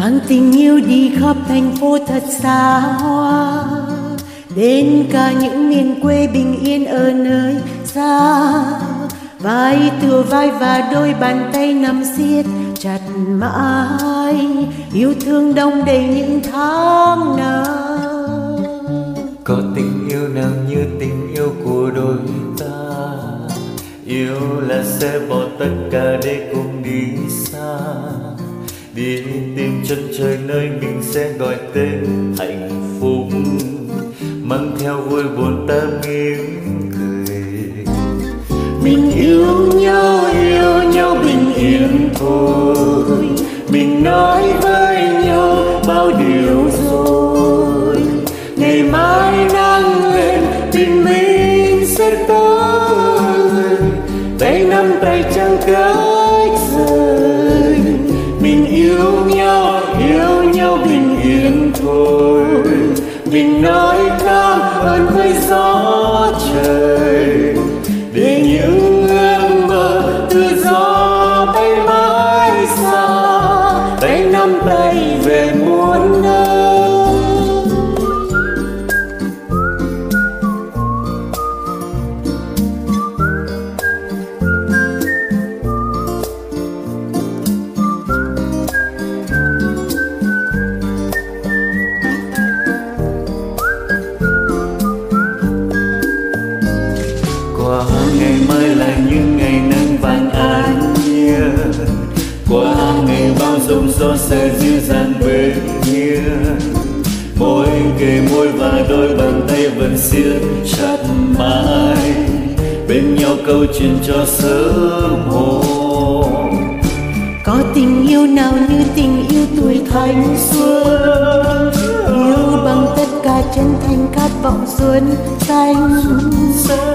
mang tình yêu đi khắp thành phố thật xa hoa. Đến cả những miền quê bình yên ở nơi xa. Vai tựa vai và đôi bàn tay nắm siết chặt mãi. Yêu thương đông đầy những tháng năm có tình yêu nào như tình yêu của đôi ta? Yêu là sẽ bỏ tất cả để cùng đi xa đi tìm chân trời nơi mình sẽ gọi tên hạnh phúc. Mang theo vui buồn ta mỉm cười. Mình yêu nhau yêu nhau bình yên thôi. Mình nói với nhau bao điều rồi. Ngày mai nắng lên tình mình sẽ tới tay nắm tay chẳng cao bình thôi. Mình nói cảm ơn với gió trời. Giông gió sẽ dịu dàng bên nhiên môi kề môi và đôi bàn tay vẫn siết chặt mãi. Bên nhau câu chuyện cho sớm hôm. Có tình yêu nào như tình yêu tuổi thanh xuân? Yêu bằng tất cả chân thành khát vọng xuân xanh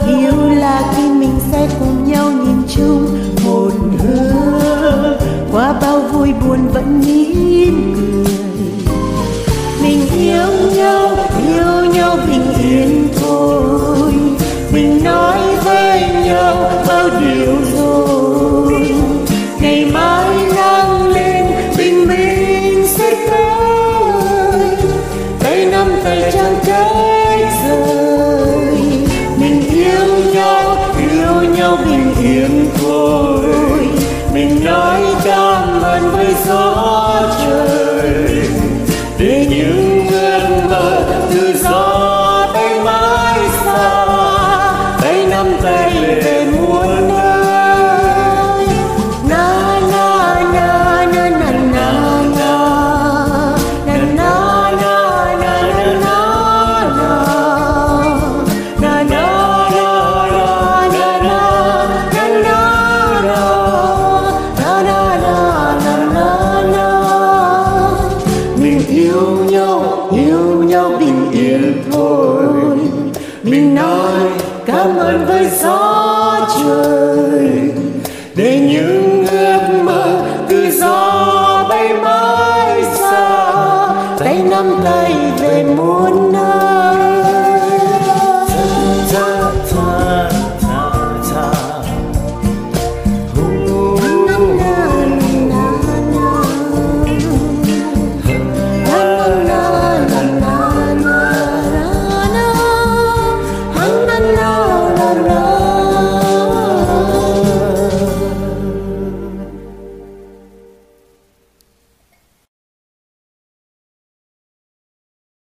yên thôi. Mình nói với nhau bao điều rồi. Ngày mai nắng lên, bình minh sẽ tới. Tay nắm tay chẳng cách rời. Mình yêu nhau yêu nhau bình yên thôi. Mình nói cảm ơn với gió trời. Để những cảm ơn với gió trời. Để những ước mơ tự do bay mãi xa. Tay nắm tay về mùa